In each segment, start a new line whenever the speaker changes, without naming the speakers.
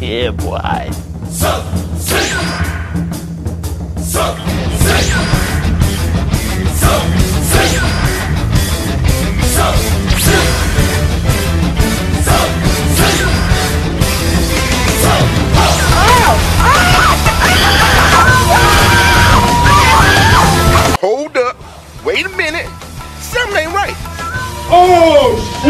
Yeah, boy.
So sick. So sick. So sick. So sick. So sick. So
Hold up. Wait a minute. Something ain't right.
Oh, shit!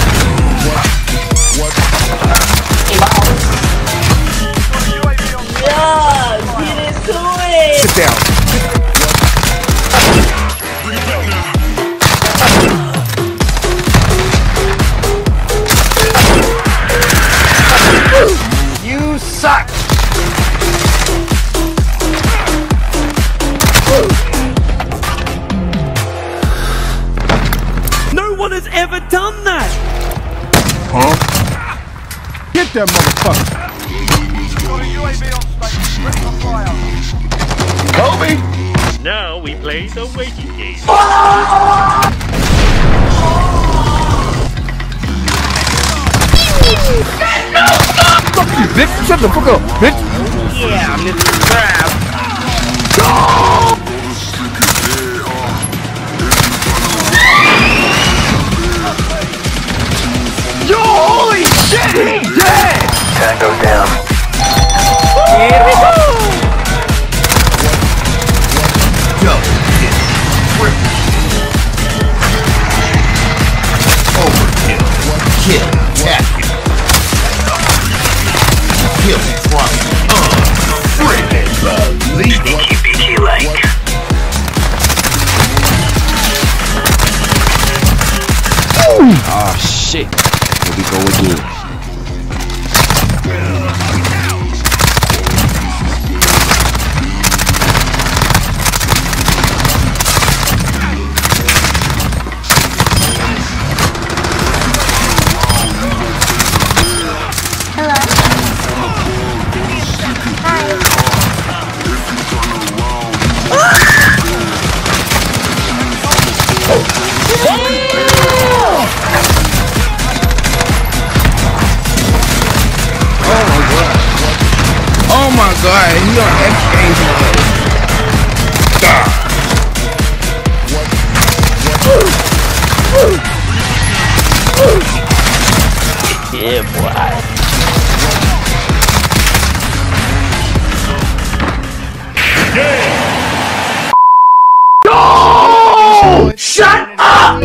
get that motherfucker!
Kobe.
Now we play the waiting game.
Bitch, shut the fuck up, bitch.
Yeah, Mr. Crab.
Yo,
Tango down.
Here we go.
God, he on exchange mode.
Yeah, boy.
Shut up!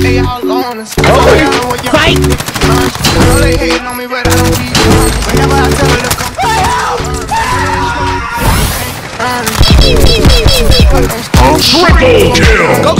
They all on oh, us. Fight! You know they hating on me, but I don't be trying. Whenever I tell her to come
Triple kill!
Go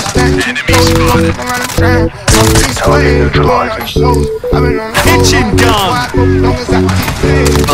Kitchen
dog. Bruh.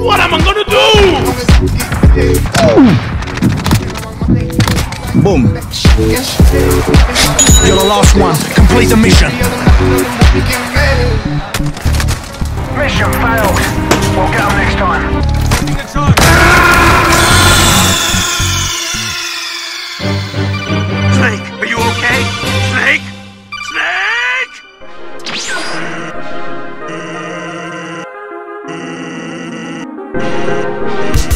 What am I gonna do?
Boom. You're the last one. Complete the mission.
Mission failed. We'll get get 'em next time. Thank